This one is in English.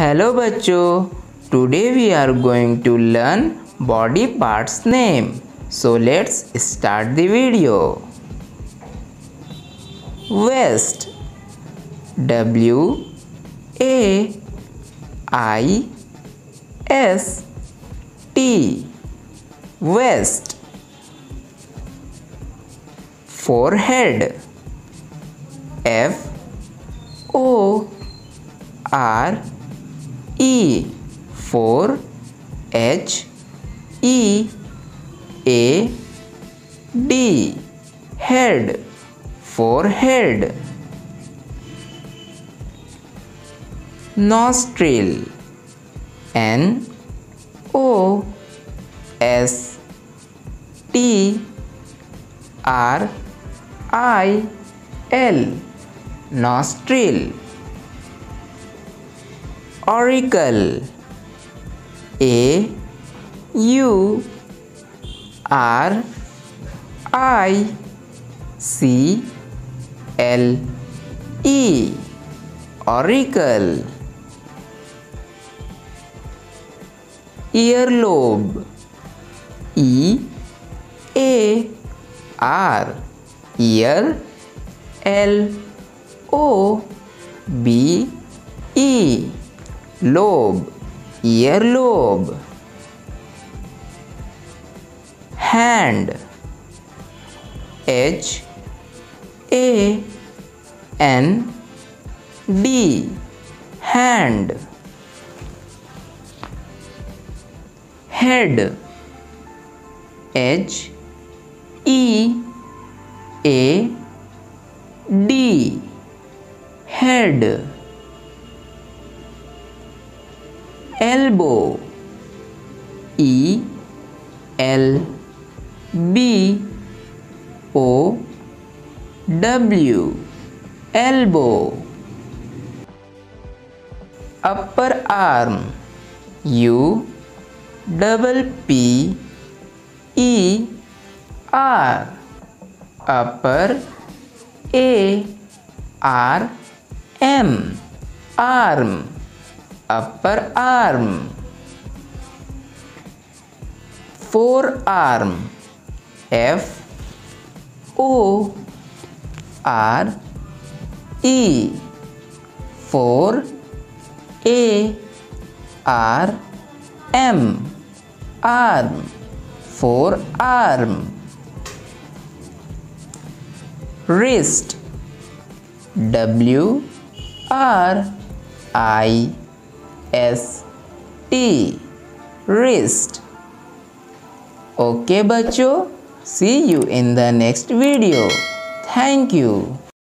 Hello bachcho, today we are going to learn body parts name. So let's start the video. Waist. W A I S T. West Forehead. F O R E for H E A D. Head forehead. Nostril N O S T R I L. Nostril auricle A U R I C L E auricle earlobe E A R ear L O B E lobe earlobe hand H A N D hand head H E A D head elbow. E L B O W. Elbow. Upper arm. U double P E R. Upper A R M. Arm upper arm forearm F O R E for A R M arm forearm wrist W R I S T wrist okay बच्चों see you in the next video thank you